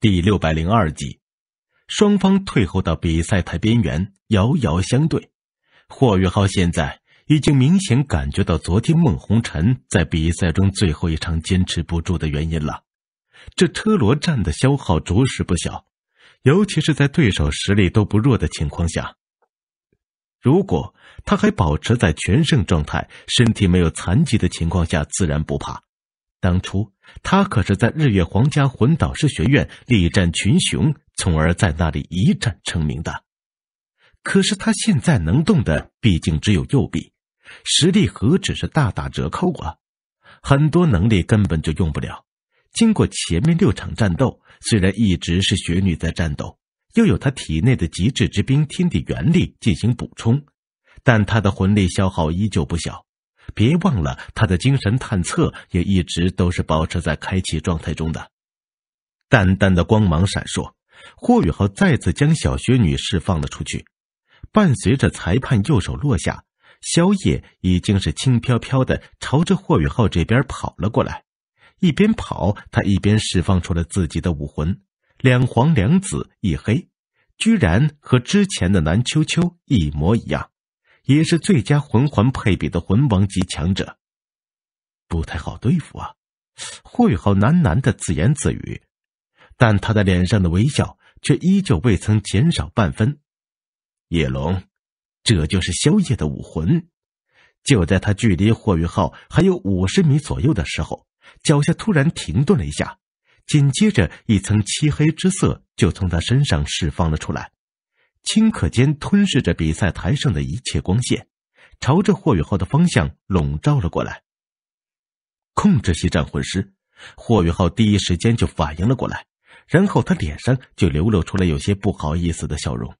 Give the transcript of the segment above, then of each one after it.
第六百零二集，双方退后到比赛台边缘，遥遥相对。霍宇浩现在已经明显感觉到昨天孟红尘在比赛中最后一场坚持不住的原因了。这车罗战的消耗着实不小，尤其是在对手实力都不弱的情况下。如果他还保持在全胜状态，身体没有残疾的情况下，自然不怕。当初他可是在日月皇家魂导师学院力战群雄，从而在那里一战成名的。可是他现在能动的毕竟只有右臂，实力何止是大打折扣啊！很多能力根本就用不了。经过前面六场战斗，虽然一直是雪女在战斗，又有她体内的极致之冰天地元力进行补充，但她的魂力消耗依旧不小。别忘了，他的精神探测也一直都是保持在开启状态中的。淡淡的光芒闪烁，霍宇浩再次将小雪女释放了出去。伴随着裁判右手落下，萧叶已经是轻飘飘的朝着霍宇浩这边跑了过来。一边跑，他一边释放出了自己的武魂，两黄两紫一黑，居然和之前的南秋秋一模一样。也是最佳魂环配比的魂王级强者，不太好对付啊！霍雨浩喃喃的自言自语，但他的脸上的微笑却依旧未曾减少半分。叶龙，这就是萧夜的武魂。就在他距离霍雨浩还有五十米左右的时候，脚下突然停顿了一下，紧接着一层漆黑之色就从他身上释放了出来。顷刻间吞噬着比赛台上的一切光线，朝着霍雨浩的方向笼罩了过来。控制系战魂师，霍雨浩第一时间就反应了过来，然后他脸上就流露出了有些不好意思的笑容。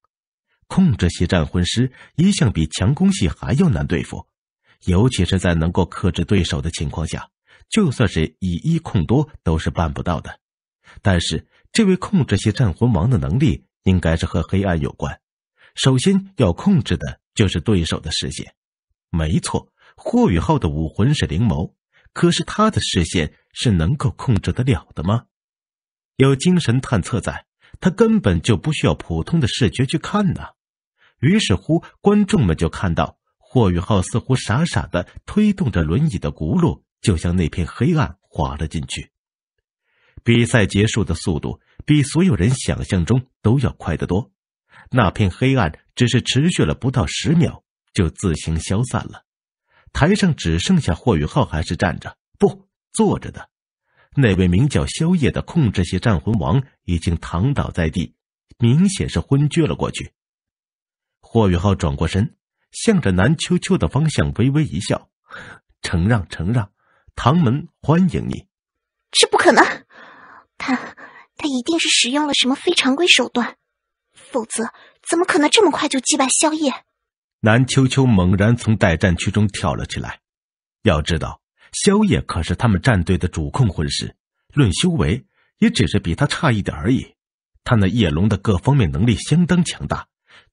控制系战魂师一向比强攻系还要难对付，尤其是在能够克制对手的情况下，就算是以一控多都是办不到的。但是这位控制系战魂王的能力。应该是和黑暗有关。首先要控制的就是对手的视线。没错，霍雨浩的武魂是灵眸，可是他的视线是能够控制得了的吗？有精神探测在，他根本就不需要普通的视觉去看呢。于是乎，观众们就看到霍雨浩似乎傻傻的推动着轮椅的轱辘，就向那片黑暗滑了进去。比赛结束的速度比所有人想象中都要快得多，那片黑暗只是持续了不到十秒，就自行消散了。台上只剩下霍宇浩还是站着，不坐着的。那位名叫萧夜的控制系战魂王已经躺倒在地，明显是昏厥了过去。霍宇浩转过身，向着南秋秋的方向微微一笑：“承让，承让，唐门欢迎你。”这不可能。他他一定是使用了什么非常规手段，否则怎么可能这么快就击败萧夜？南秋秋猛然从待战区中跳了起来。要知道，萧夜可是他们战队的主控魂师，论修为也只是比他差一点而已。他那叶龙的各方面能力相当强大，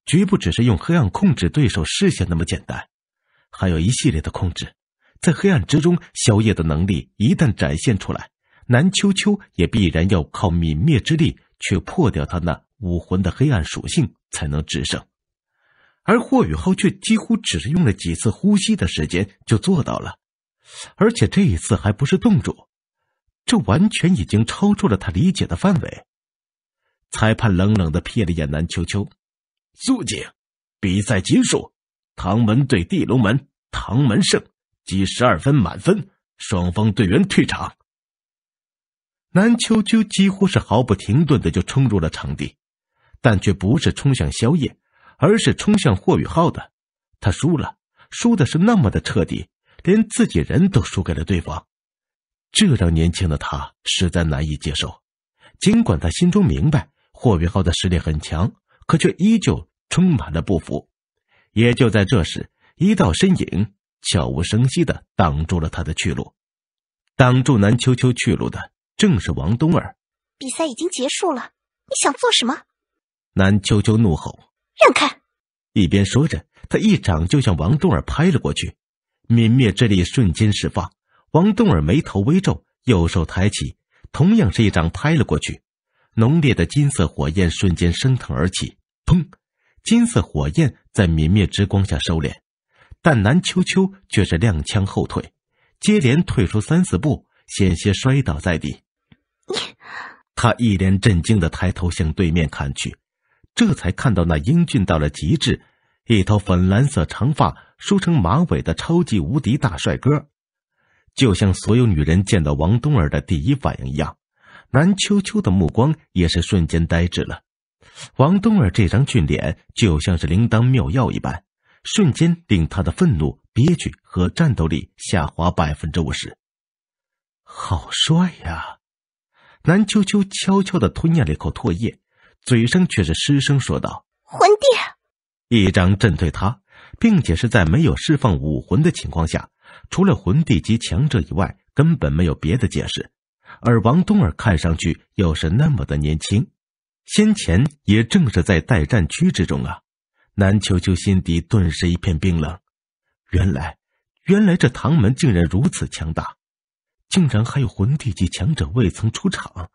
绝不只是用黑暗控制对手视线那么简单，还有一系列的控制。在黑暗之中，萧夜的能力一旦展现出来。南秋秋也必然要靠泯灭之力去破掉他那武魂的黑暗属性才能制胜，而霍雨浩却几乎只是用了几次呼吸的时间就做到了，而且这一次还不是冻住，这完全已经超出了他理解的范围。裁判冷冷的瞥了眼南秋秋，肃静，比赛结束，唐门对地龙门，唐门胜，积十二分满分，双方队员退场。南秋秋几乎是毫不停顿的就冲入了场地，但却不是冲向萧夜，而是冲向霍雨浩的。他输了，输的是那么的彻底，连自己人都输给了对方，这让年轻的他实在难以接受。尽管他心中明白霍雨浩的实力很强，可却依旧充满了不服。也就在这时，一道身影悄无声息的挡住了他的去路，挡住南秋秋去路的。正是王冬儿，比赛已经结束了，你想做什么？南秋秋怒吼：“让开！”一边说着，他一掌就向王冬儿拍了过去，泯灭之力瞬间释放。王冬儿眉头微皱，右手抬起，同样是一掌拍了过去。浓烈的金色火焰瞬间升腾而起，砰！金色火焰在泯灭之光下收敛，但南秋秋却是踉跄后退，接连退出三四步，险些摔倒在地。他一脸震惊的抬头向对面看去，这才看到那英俊到了极致、一头粉蓝色长发梳成马尾的超级无敌大帅哥。就像所有女人见到王冬儿的第一反应一样，南秋秋的目光也是瞬间呆滞了。王冬儿这张俊脸就像是灵丹妙药一般，瞬间令他的愤怒、憋屈和战斗力下滑百分之五十。好帅呀！南秋秋悄悄的吞咽了一口唾液，嘴上却是失声说道：“魂帝！”一掌震退他，并且是在没有释放武魂的情况下。除了魂帝级强者以外，根本没有别的解释。而王冬儿看上去又是那么的年轻，先前也正是在待战区之中啊！南秋秋心底顿时一片冰冷。原来，原来这唐门竟然如此强大，竟然还有魂帝级强者未曾出场。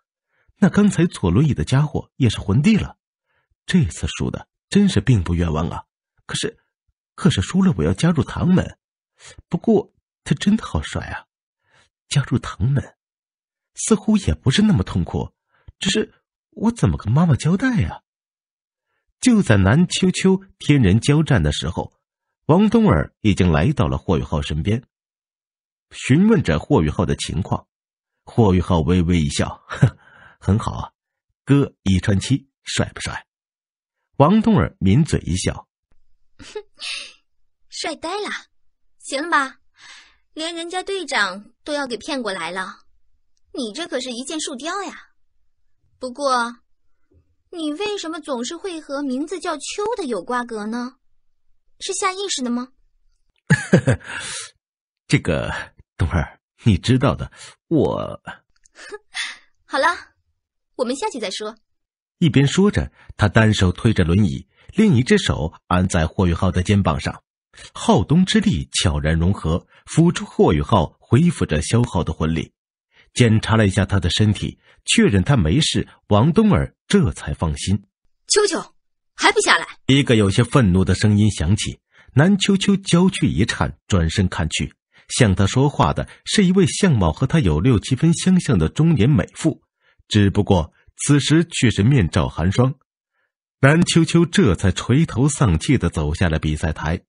那刚才坐轮椅的家伙也是魂帝了，这次输的真是并不冤枉啊！可是，可是输了我要加入唐门。不过他真的好帅啊！加入唐门，似乎也不是那么痛苦，只是我怎么跟妈妈交代呀？就在南秋秋天人交战的时候，王冬儿已经来到了霍雨浩身边，询问着霍雨浩的情况。霍雨浩微微一笑：“ 很好啊，哥一穿七，帅不帅？”王冬儿抿嘴一笑：“哼，帅呆了。”行了吧，连人家队长都要给骗过来了，你这可是一箭树雕呀。不过，你为什么总是会和名字叫秋的有瓜葛呢？是下意识的吗？这个冬儿，你知道的，我。好了，我们下去再说。一边说着，他单手推着轮椅，另一只手按在霍雨浩的肩膀上。浩东之力悄然融合，辅助霍雨浩恢复着消耗的魂力。检查了一下他的身体，确认他没事，王冬儿这才放心。秋秋，还不下来？一个有些愤怒的声音响起。南秋秋娇躯一颤，转身看去，向他说话的是一位相貌和他有六七分相像的中年美妇，只不过此时却是面罩寒霜。南秋秋这才垂头丧气的走下了比赛台。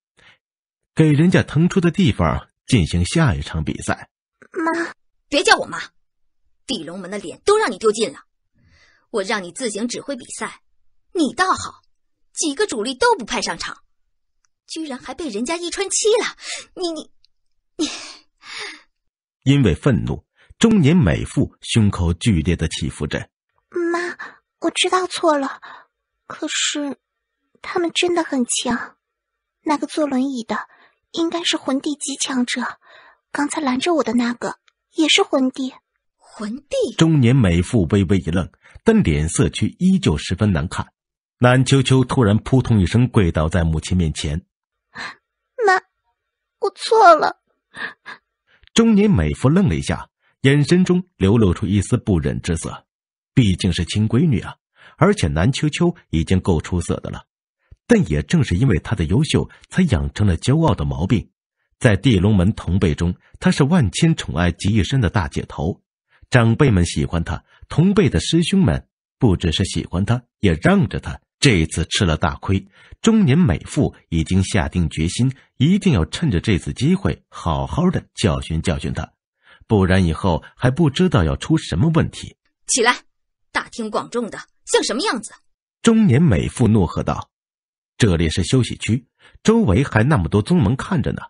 给人家腾出的地方进行下一场比赛。妈，别叫我妈，地龙门的脸都让你丢尽了。我让你自行指挥比赛，你倒好，几个主力都不派上场，居然还被人家一穿七了。你你你！因为愤怒，中年美妇胸口剧烈的起伏着。妈，我知道错了，可是他们真的很强。那个坐轮椅的。应该是魂帝级强者，刚才拦着我的那个也是魂帝。魂帝中年美妇微微一愣，但脸色却依旧十分难看。南秋秋突然扑通一声跪倒在母亲面前：“妈，我错了。” 中年美妇愣了一下，眼神中流露出一丝不忍之色。毕竟是亲闺女啊，而且南秋秋已经够出色的了。但也正是因为他的优秀，才养成了骄傲的毛病。在地龙门同辈中，她是万千宠爱集一身的大姐头，长辈们喜欢她，同辈的师兄们不只是喜欢她，也让着她。这一次吃了大亏，中年美妇已经下定决心，一定要趁着这次机会，好好的教训教训他，不然以后还不知道要出什么问题。起来，大庭广众的，像什么样子？中年美妇怒喝道。这里是休息区，周围还那么多宗门看着呢。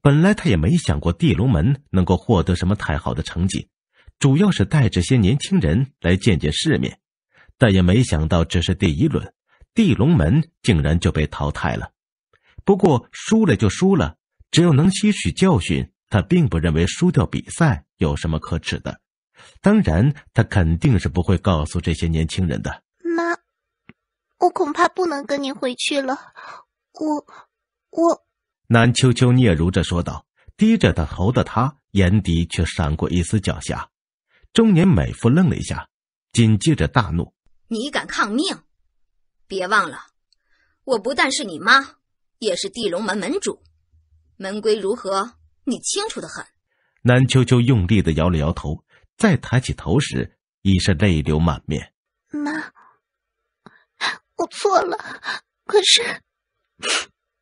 本来他也没想过地龙门能够获得什么太好的成绩，主要是带这些年轻人来见见世面。但也没想到，这是第一轮，地龙门竟然就被淘汰了。不过输了就输了，只要能吸取教训，他并不认为输掉比赛有什么可耻的。当然，他肯定是不会告诉这些年轻人的。妈我恐怕不能跟你回去了，我，我。南秋秋嗫嚅着说道，低着的头的他眼底却闪过一丝狡黠。中年美妇愣了一下，紧接着大怒：“你敢抗命？别忘了，我不但是你妈，也是地龙门门主，门规如何，你清楚的很。南秋秋用力的摇了摇头，再抬起头时，已是泪流满面。妈，我错了，可是，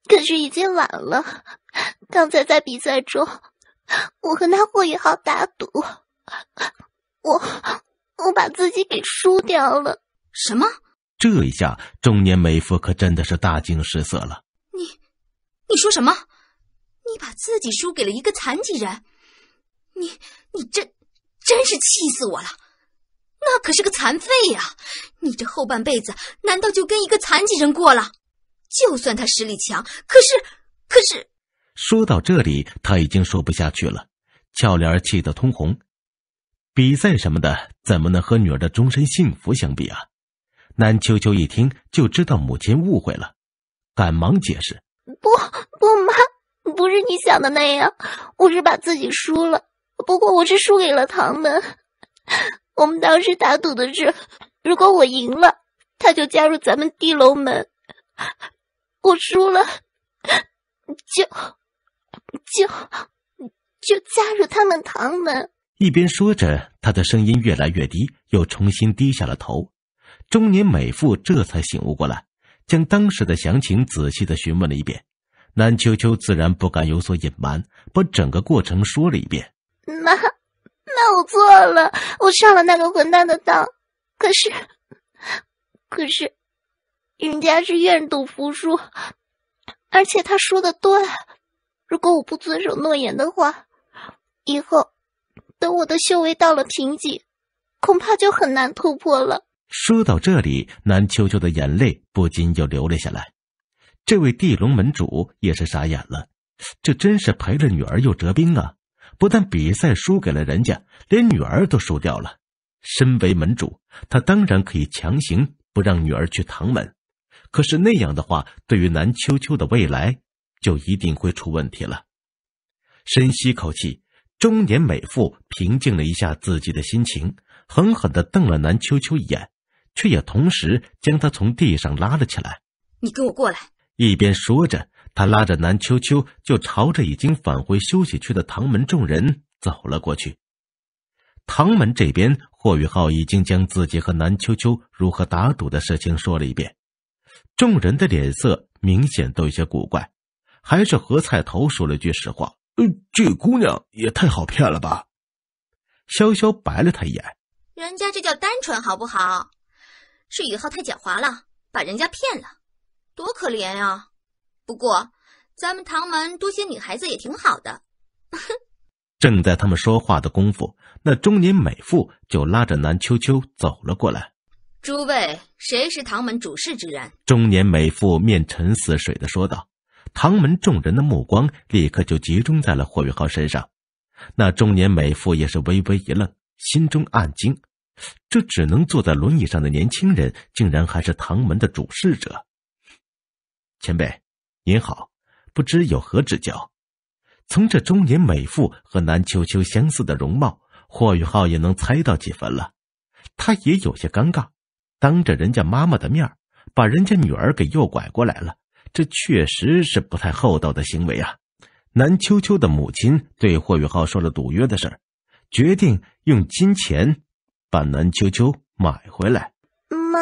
可是已经晚了。刚才在比赛中，我和那霍雨浩打赌，我我把自己给输掉了。什么？这一下，中年美妇可真的是大惊失色了。你，你说什么？你把自己输给了一个残疾人？你你真真是气死我了！那可是个残废呀！你这后半辈子难道就跟一个残疾人过了？就算他实力强，可是可是……说到这里，他已经说不下去了，俏脸气得通红。比赛什么的，怎么能和女儿的终身幸福相比啊？南秋秋一听就知道母亲误会了，赶忙解释：“不不，妈，不是你想的那样，我是把自己输了。”不过我是输给了唐门，我们当时打赌的是，如果我赢了，他就加入咱们地龙门；我输了，就就就加入他们唐门。一边说着，他的声音越来越低，又重新低下了头。中年美妇这才醒悟过来，将当时的详情仔细的询问了一遍。南秋秋自然不敢有所隐瞒，把整个过程说了一遍。妈，那我错了，我上了那个混蛋的当。可是，可是，人家是愿赌服输，而且他说的对，如果我不遵守诺言的话，以后等我的修为到了瓶颈，恐怕就很难突破了。说到这里，南秋秋的眼泪不禁又流了下来。这位地龙门主也是傻眼了，这真是赔了女儿又折兵啊！不但比赛输给了人家，连女儿都输掉了。身为门主，他当然可以强行不让女儿去唐门，可是那样的话，对于南秋秋的未来就一定会出问题了。深吸口气，中年美妇平静了一下自己的心情，狠狠的瞪了南秋秋一眼，却也同时将他从地上拉了起来。你跟我过来。一边说着。他拉着南秋秋，就朝着已经返回休息区的唐门众人走了过去。唐门这边，霍雨浩已经将自己和南秋秋如何打赌的事情说了一遍，众人的脸色明显都有些古怪。还是何菜头说了句实话：“呃，这姑娘也太好骗了吧！”潇潇白了他一眼：“人家这叫单纯，好不好？是宇浩太狡猾了，把人家骗了，多可怜呀！”不过，咱们唐门多些女孩子也挺好的。正在他们说话的功夫，那中年美妇就拉着南秋秋走了过来。诸位，谁是唐门主事之人？中年美妇面沉似水的说道。唐门众人的目光立刻就集中在了霍宇浩身上。那中年美妇也是微微一愣，心中暗惊：这只能坐在轮椅上的年轻人，竟然还是唐门的主事者。前辈。您好，不知有何指教？从这中年美妇和南秋秋相似的容貌，霍雨浩也能猜到几分了。他也有些尴尬，当着人家妈妈的面把人家女儿给诱拐过来了，这确实是不太厚道的行为啊！南秋秋的母亲对霍雨浩说了赌约的事儿，决定用金钱把南秋秋买回来。妈，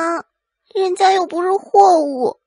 人家又不是货物。